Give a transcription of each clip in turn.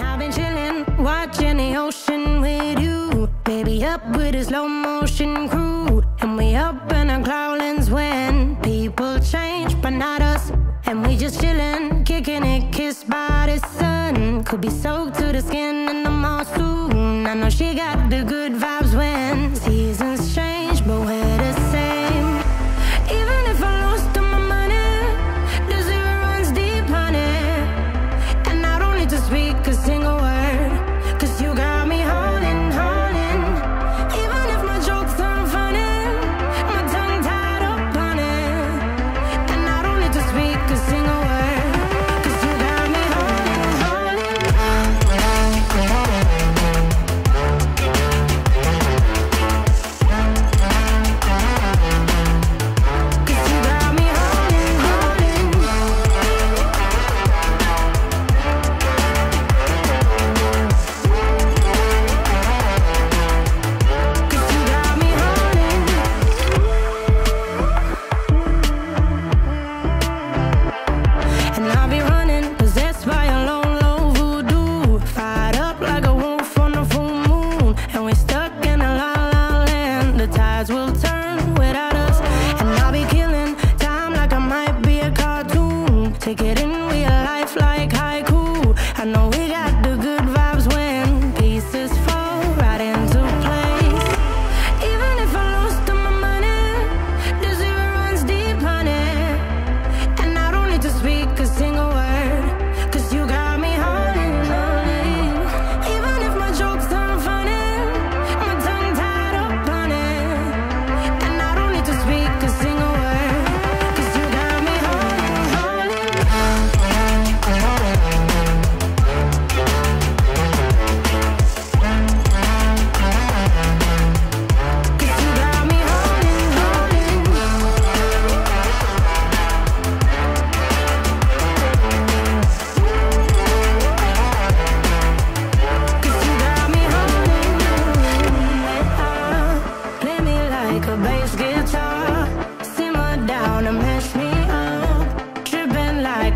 I've been chillin', watchin' the ocean with you. Baby, up with a slow motion crew. And we up in our clouds when people change, but not us. And we just chillin', kickin' it, kiss by the sun. Could be soaked to the skin in the mall soon. I know she got the good vibe.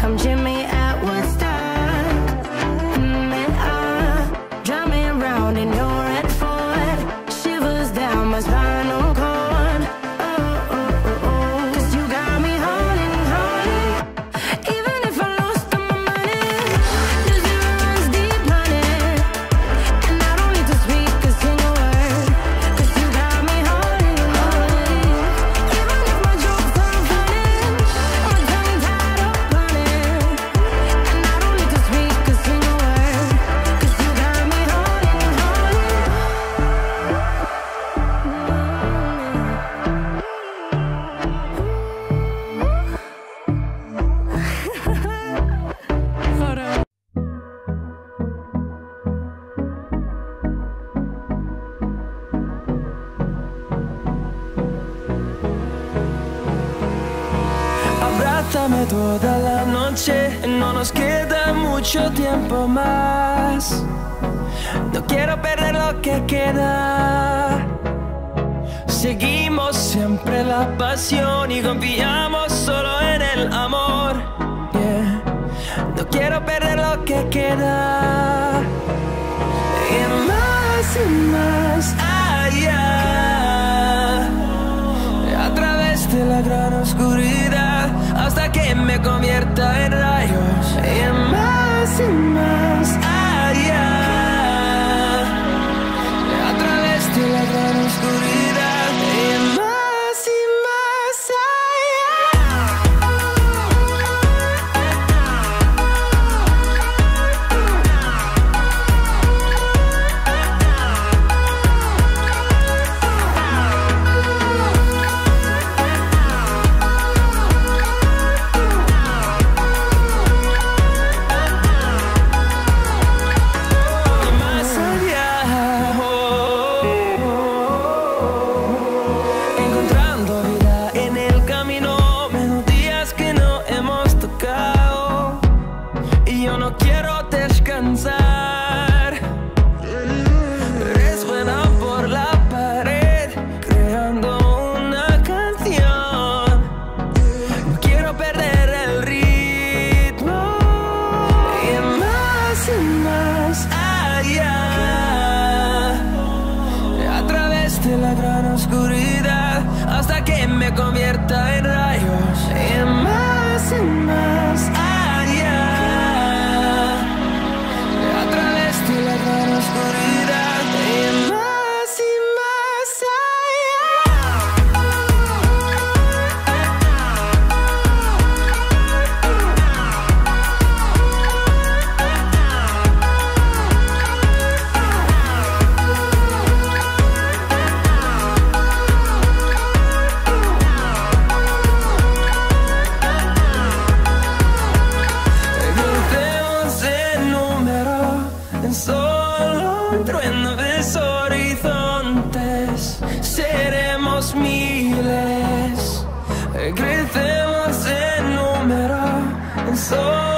Come Jimmy mucho tiempo más. No quiero perder lo que queda. Seguimos siempre la pasión y confiamos solo en el amor. No quiero perder lo que queda. Y más y más ah, allá. dein Rat. so